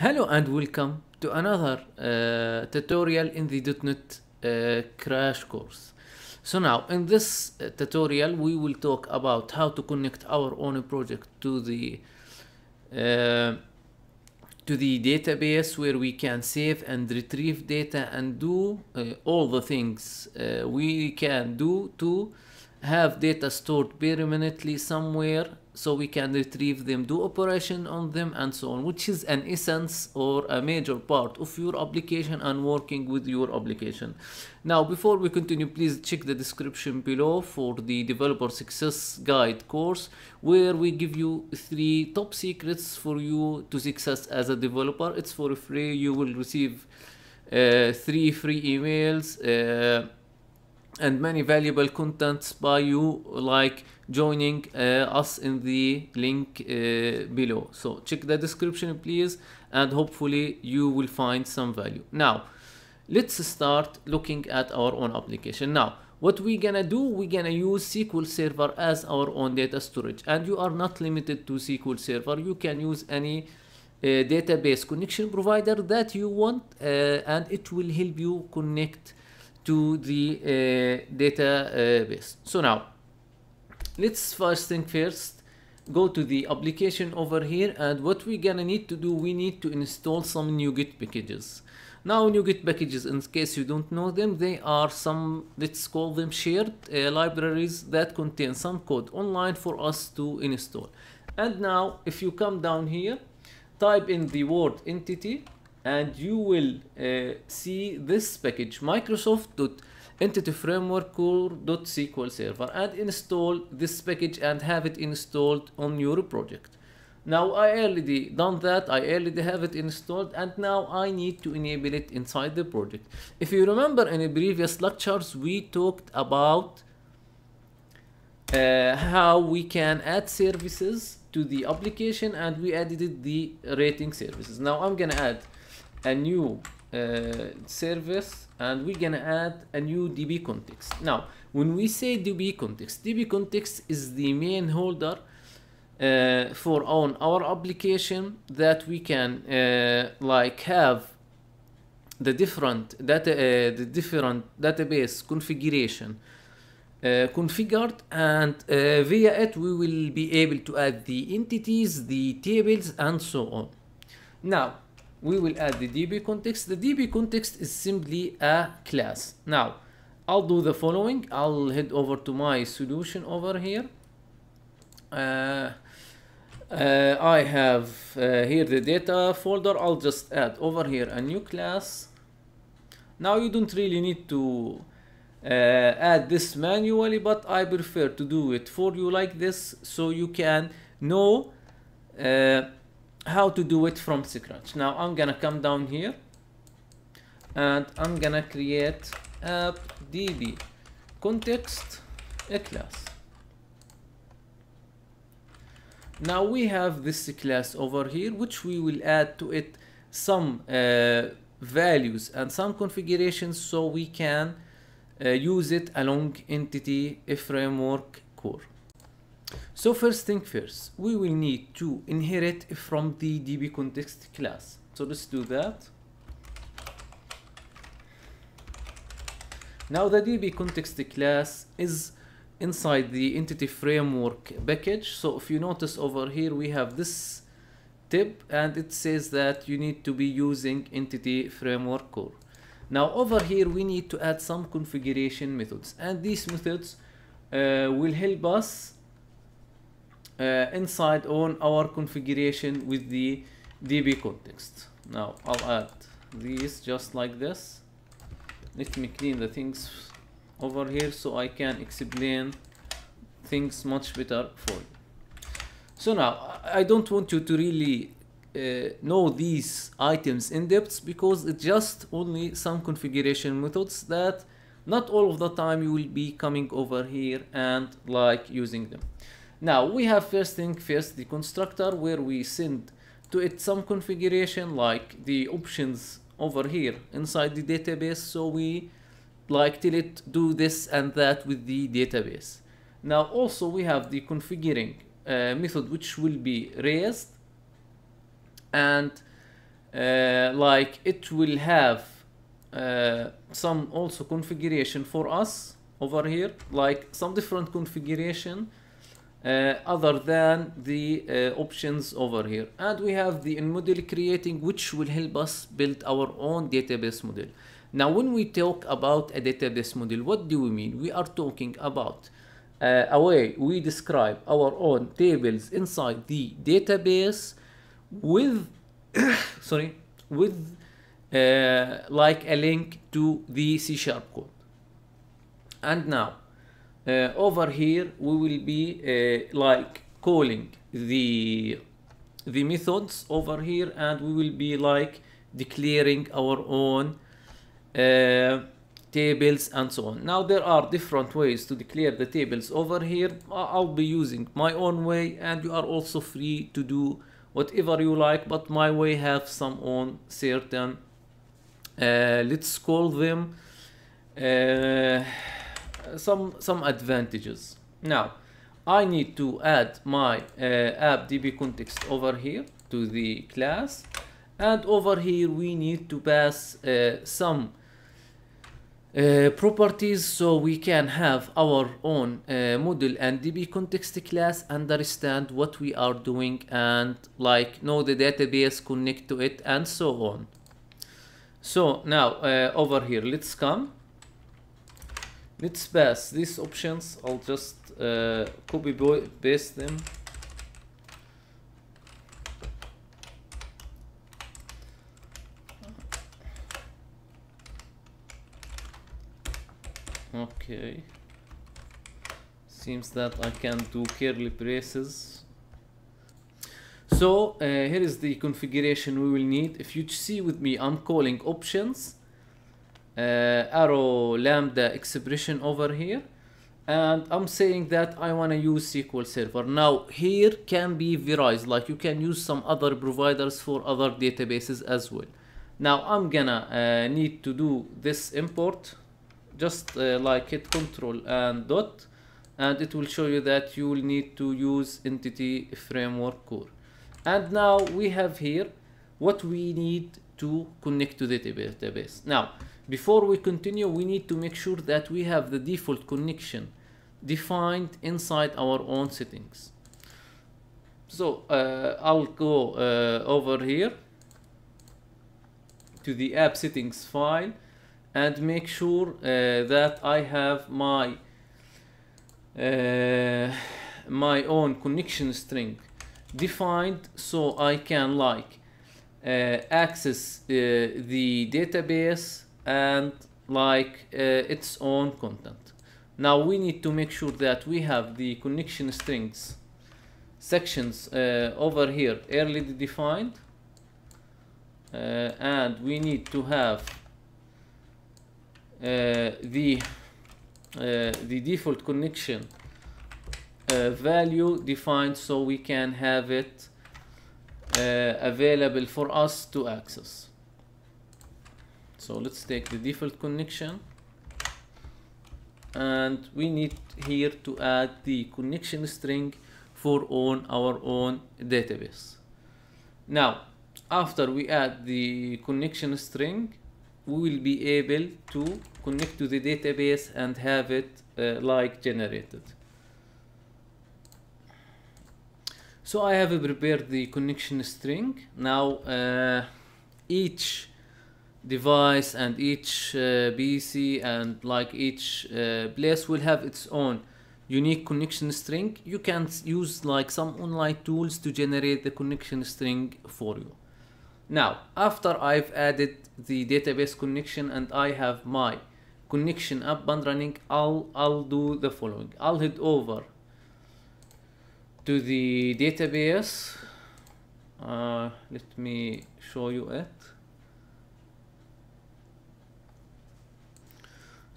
Hello and welcome to another uh, tutorial in the .NET uh, crash course. So now in this uh, tutorial we will talk about how to connect our own project to the uh, to the database where we can save and retrieve data and do uh, all the things uh, we can do to have data stored permanently somewhere so we can retrieve them, do operation on them and so on, which is an essence or a major part of your application and working with your application. Now, before we continue, please check the description below for the developer success guide course, where we give you three top secrets for you to success as a developer. It's for free. You will receive uh, three free emails. Uh, and many valuable contents by you like joining uh, us in the link uh, below. So check the description please and hopefully you will find some value. Now let's start looking at our own application. Now what we're gonna do we're gonna use sql server as our own data storage. And you are not limited to sql server. You can use any uh, database connection provider that you want uh, and it will help you connect to the uh, database. So now, let's first thing first, go to the application over here and what we're gonna need to do, we need to install some NuGet packages. Now NuGet packages, in case you don't know them, they are some, let's call them shared uh, libraries that contain some code online for us to install. And now, if you come down here, type in the word entity and you will uh, see this package microsoft.entityframework.sql server and install this package and have it installed on your project. Now i already done that i already have it installed and now i need to enable it inside the project. If you remember in the previous lectures we talked about uh, how we can add services to the application and we added the rating services. Now i'm gonna add a new uh, service and we're gonna add a new DB context. Now, when we say DB context, DB context is the main holder uh, for on our application that we can uh, like have the different data, uh, the different database configuration uh, configured and uh, via it we will be able to add the entities, the tables and so on. Now, we will add the DB context. The DB context is simply a class. Now, I'll do the following. I'll head over to my solution over here. Uh, uh, I have uh, here the data folder. I'll just add over here a new class. Now you don't really need to uh, add this manually, but I prefer to do it for you like this so you can know uh, how to do it from scratch. Now I'm gonna come down here and I'm gonna create app db context a class. Now we have this class over here which we will add to it some uh, values and some configurations so we can uh, use it along entity framework core. So first thing first, we will need to inherit from the DB context class. So let's do that. Now the DB context class is inside the entity framework package. So if you notice over here, we have this tip and it says that you need to be using entity framework core. Now over here, we need to add some configuration methods and these methods uh, will help us inside on our configuration with the DB context. Now I'll add these just like this. Let me clean the things over here so I can explain things much better for you. So now I don't want you to really uh, know these items in depth because it's just only some configuration methods that not all of the time you will be coming over here and like using them. Now we have first thing first the constructor where we send to it some configuration like the options over here inside the database. So we like tell it do this and that with the database. Now also we have the configuring uh, method which will be raised. And uh, like it will have uh, some also configuration for us over here like some different configuration other than the uh, options over here. And we have the model creating which will help us build our own database model. Now when we talk about a database model what do we mean? We are talking about uh, a way we describe our own tables inside the database with sorry with uh, like a link to the C sharp code. And now uh, over here we will be uh, like calling the the methods over here and we will be like declaring our own uh, tables and so on. Now there are different ways to declare the tables over here. I'll be using my own way and you are also free to do whatever you like but my way have some on certain uh, let's call them uh, some some advantages. Now i need to add my uh, app db context over here to the class. And over here we need to pass uh, some uh, properties so we can have our own uh, model and db context class understand what we are doing and like know the database connect to it and so on. So now uh, over here let's come let's pass these options i'll just uh, copy paste them. Okay. Seems that i can do curly braces. So uh, here is the configuration we will need. If you see with me i'm calling options arrow lambda expression over here and I'm saying that I want to use SQL Server. Now here can be Verized, like you can use some other providers for other databases as well. Now I'm gonna uh, need to do this import, just uh, like hit control and dot, and it will show you that you will need to use entity framework core. And now we have here what we need to connect to the database. Now, before we continue, we need to make sure that we have the default connection defined inside our own settings. So uh, I'll go uh, over here to the app settings file and make sure uh, that I have my uh, my own connection string defined so I can like uh, access uh, the database and like uh, its own content. Now we need to make sure that we have the connection strings sections uh, over here early defined uh, and we need to have uh, the uh, the default connection uh, value defined so we can have it available for us to access so let's take the default connection. And we need here to add the connection string for on our own database. Now after we add the connection string we will be able to connect to the database and have it uh, like generated. So I have prepared the connection string. Now uh, each device and each uh, PC and like each uh, place will have its own unique connection string. You can use like some online tools to generate the connection string for you. Now after I've added the database connection and I have my connection up and running I'll I'll do the following. I'll head over to the database. Uh, let me show you it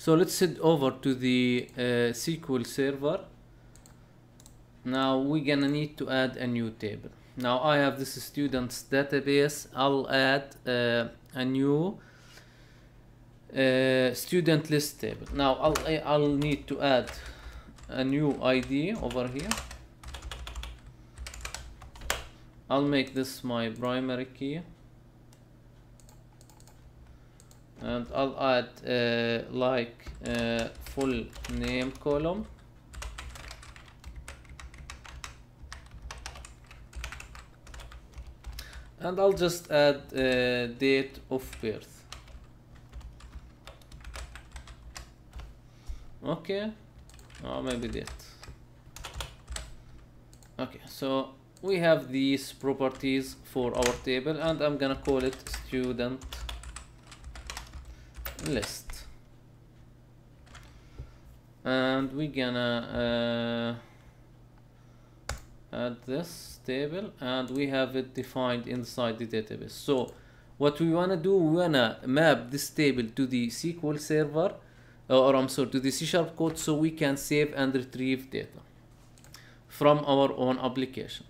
So let's head over to the uh, SQL server. Now we're gonna need to add a new table. Now I have this students database. I'll add uh, a new uh, student list table. Now I'll I'll need to add a new ID over here. I'll make this my primary key. And I'll add uh, like uh, full name column. And I'll just add uh, date of birth. Okay. Or maybe date. Okay so we have these properties for our table and I'm gonna call it student list. And we're gonna uh, add this table and we have it defined inside the database. So what we want to do we want to map this table to the SQL server or I'm sorry to the C sharp code so we can save and retrieve data from our own application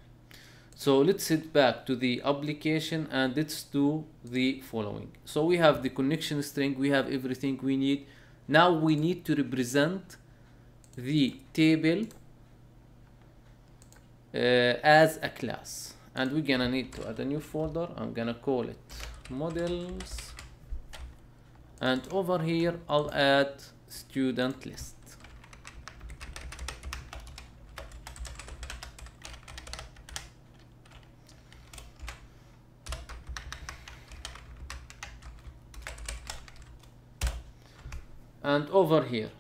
so let's head back to the application and let's do the following. So we have the connection string, we have everything we need. Now we need to represent the table uh, as a class. And we're gonna need to add a new folder. I'm gonna call it models. And over here, I'll add student list. And over here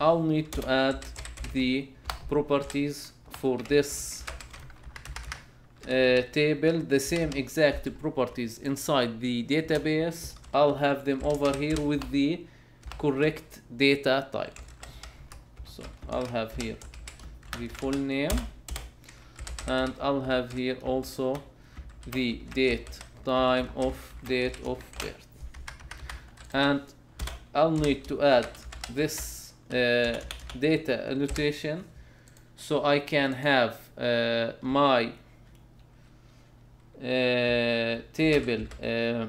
I'll need to add the properties for this uh, table the same exact properties inside the database. I'll have them over here with the correct data type. So I'll have here the full name and I'll have here also the date time of date of birth. And I'll need to add this uh, data annotation so I can have uh, my uh, table uh,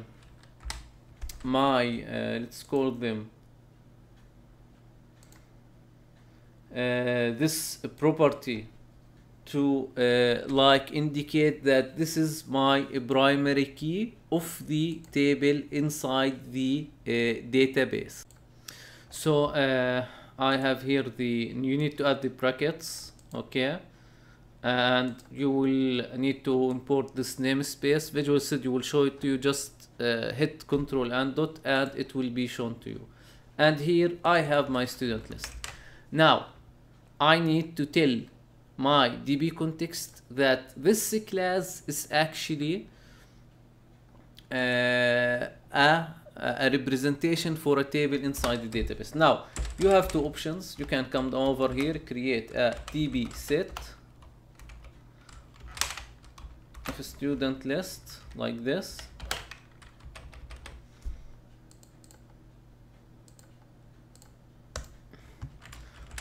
my uh, let's call them uh, this property to like indicate that this is my primary key of the table inside the uh, database. So uh, I have here the you need to add the brackets okay? And you will need to import this namespace. Visual studio will show it to you. Just uh, hit control and dot and it will be shown to you. And here I have my student list. Now I need to tell my DB context that this class is actually uh, a, a representation for a table inside the database. Now, you have two options. You can come over here, create a DB set of a student list like this.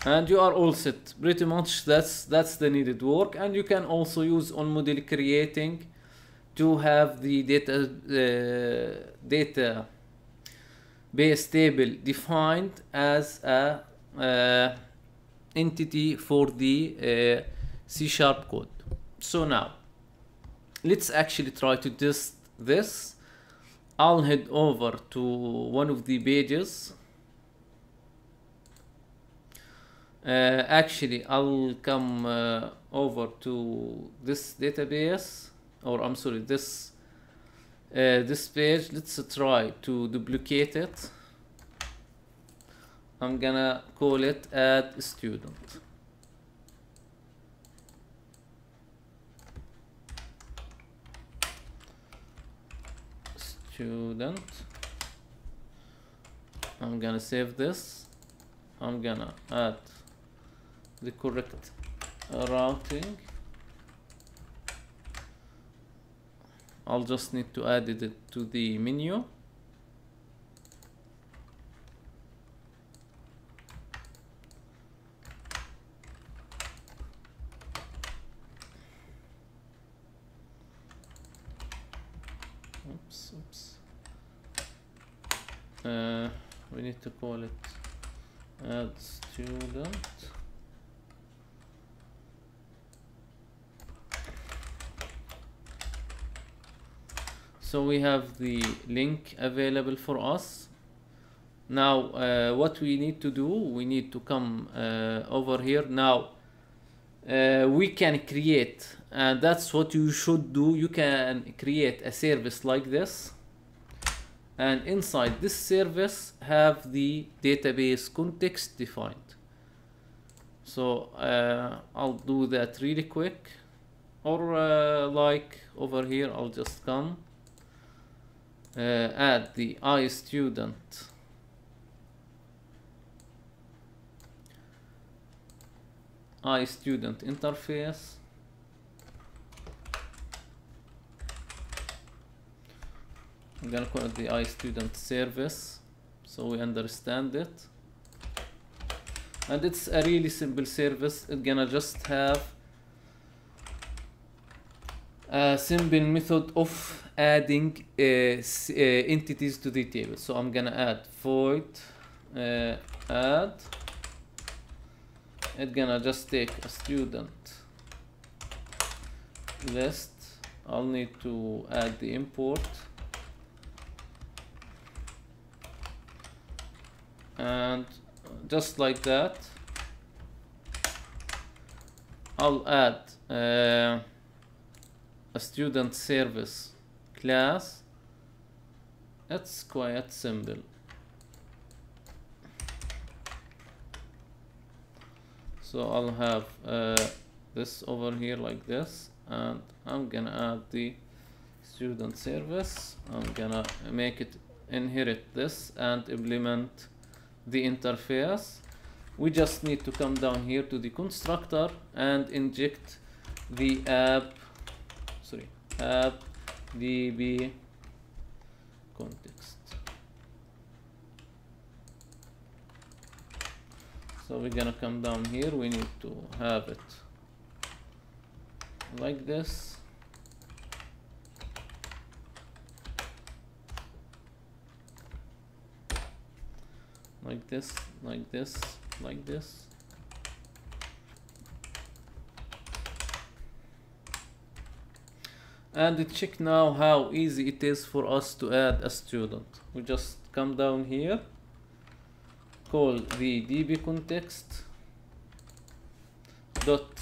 And you are all set pretty much that's that's the needed work and you can also use on model creating to have the data uh, data base table defined as a uh, entity for the uh, C sharp code. So now let's actually try to test this. I'll head over to one of the pages. Uh, actually, I'll come uh, over to this database or I'm sorry this uh, this page. Let's try to duplicate it. I'm gonna call it add student. Student. I'm gonna save this. I'm gonna add the correct uh, routing. I'll just need to add it to the menu oops oops uh, we need to call it add student so we have the link available for us. Now uh, what we need to do we need to come uh, over here. Now uh, we can create and that's what you should do. You can create a service like this. And inside this service have the database context defined. So uh, I'll do that really quick. Or uh, like over here I'll just come uh, add the iStudent iStudent interface. I'm gonna call it the iStudent service so we understand it. And it's a really simple service. It's gonna just have a simple method of adding uh, uh, entities to the table. So I'm gonna add void uh, add. It's gonna just take a student list. I'll need to add the import. And just like that I'll add uh, a student service class. It's quite simple. So I'll have uh, this over here like this and I'm gonna add the student service. I'm gonna make it inherit this and implement the interface. We just need to come down here to the constructor and inject the app app db context. So we're gonna come down here we need to have it like this. Like this like this like this and check now how easy it is for us to add a student. We just come down here call the db context dot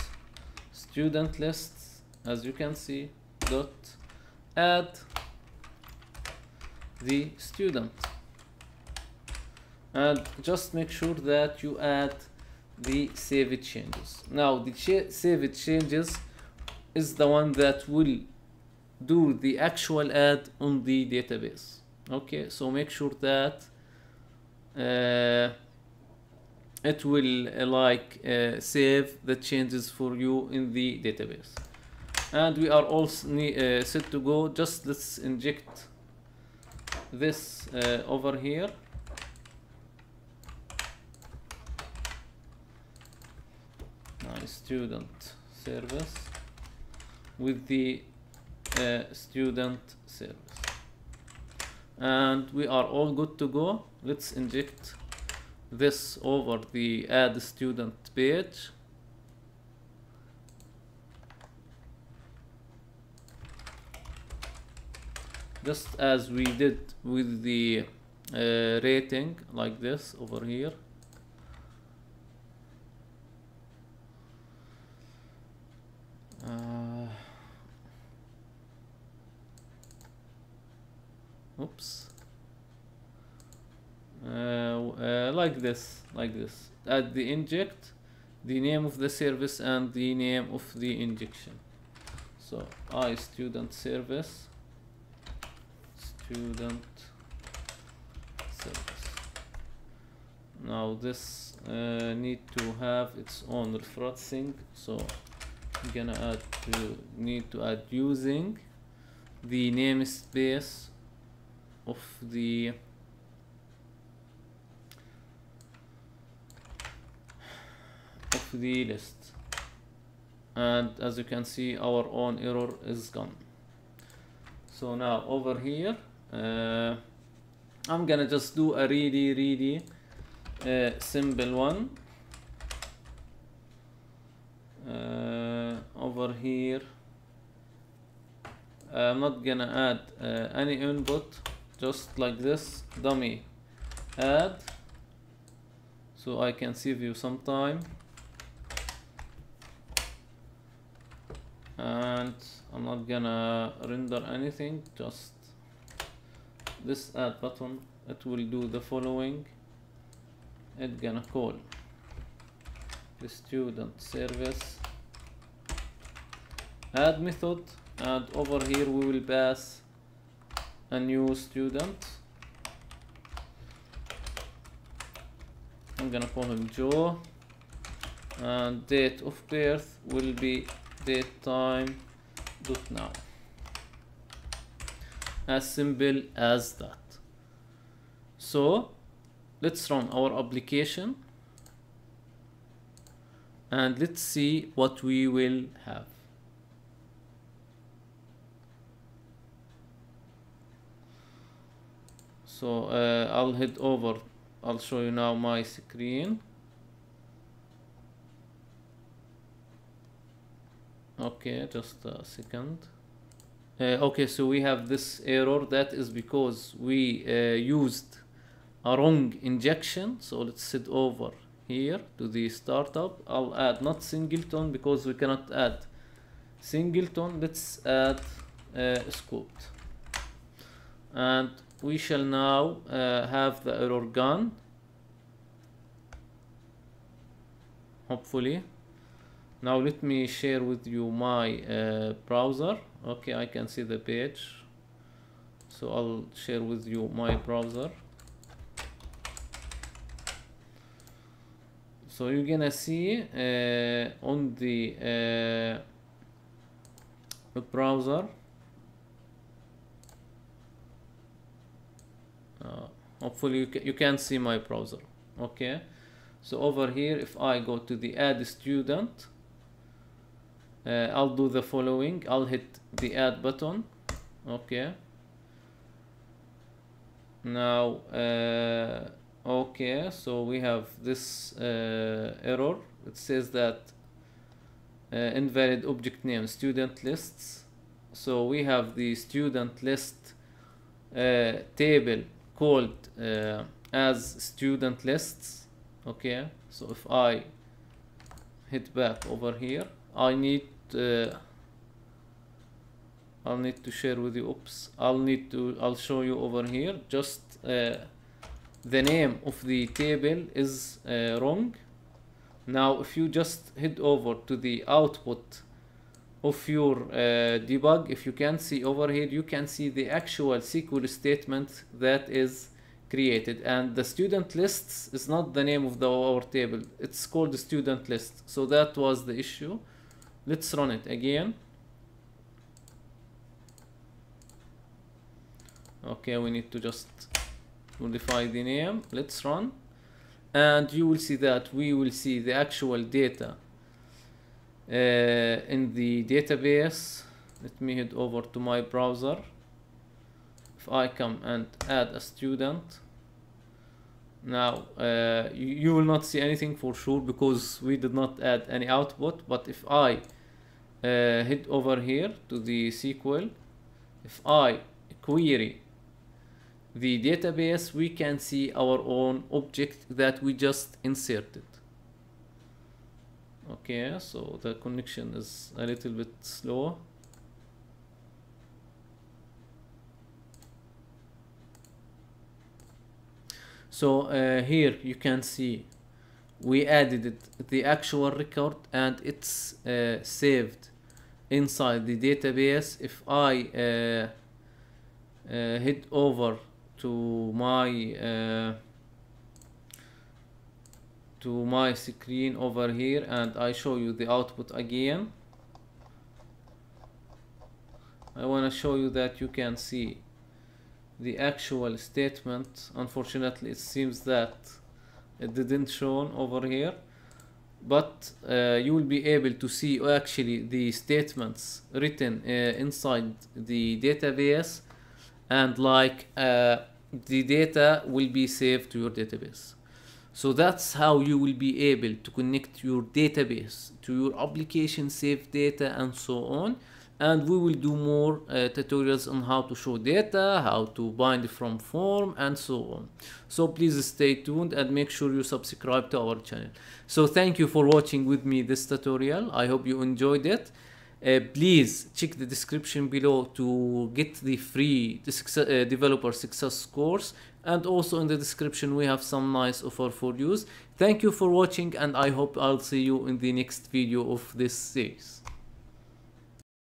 student list as you can see dot add the student. And just make sure that you add the saved changes. Now the cha- saved changes is the one that will do the actual add on the database. Okay so make sure that uh, it will uh, like uh, save the changes for you in the database. And we are all uh, set to go. Just let's inject this uh, over here. My student service with the student service. And we are all good to go. Let's inject this over the add student page. Just as we did with the uh, rating like this over here. Uh, oops. Uh, uh, like this like this. Add the inject the name of the service and the name of the injection. So i student service. Student service. Now this uh, need to have its own referencing so I'm gonna add to need to add using the namespace of the of the list. And as you can see our own error is gone. So now over here uh, I'm gonna just do a really really uh, simple one. Uh, over here I'm not gonna add uh, any input just like this dummy. Add so I can save you some time. And I'm not gonna render anything just this add button. It will do the following. It gonna call the student service. Add method and over here we will pass a new student. I'm gonna call him Joe. And date of birth will be date time dot now. As simple as that. So let's run our application. And let's see what we will have so uh, I'll head over. I'll show you now my screen. Okay just a second. Uh, okay so we have this error. That is because we uh, used a wrong injection. So let's head over here to the startup. I'll add not singleton because we cannot add singleton. Let's add uh, scoped and we shall now uh, have the error gone. Hopefully. Now let me share with you my uh, browser. Okay I can see the page. So I'll share with you my browser. So you're gonna see uh, on the uh, browser hopefully you, ca you can see my browser. Okay. So over here if I go to the add student uh, I'll do the following. I'll hit the add button. Okay. Now uh, okay. So we have this uh, error. It says that uh, invalid object name student lists. So we have the student list uh, table called uh, as student lists. Okay so if I hit back over here I need uh, I'll need to share with you oops I'll need to I'll show you over here. Just uh, the name of the table is uh, wrong. Now if you just head over to the output of your uh, debug. If you can see over here you can see the actual SQL statement that is created. And the student lists is not the name of the our table. It's called student list. So that was the issue. Let's run it again. Okay we need to just modify the name. Let's run. And you will see that we will see the actual data in the database let me head over to my browser. If I come and add a student now uh, you, you will not see anything for sure because we did not add any output but if I uh, head over here to the SQL if I query the database we can see our own object that we just inserted okay so the connection is a little bit slow. So uh, here you can see we added it, the actual record and it's uh, saved inside the database. If I uh, uh head over to my uh, to my screen over here and I show you the output again. I want to show you that you can see the actual statement. Unfortunately it seems that it didn't show over here. But uh, you will be able to see actually the statements written uh, inside the database and like uh, the data will be saved to your database so that's how you will be able to connect your database to your application save data and so on. And we will do more uh, tutorials on how to show data how to bind from form and so on. So please stay tuned and make sure you subscribe to our channel. So thank you for watching with me this tutorial. I hope you enjoyed it. Uh, please check the description below to get the free uh, developer success course and also in the description we have some nice offer for use thank you for watching and i hope i'll see you in the next video of this series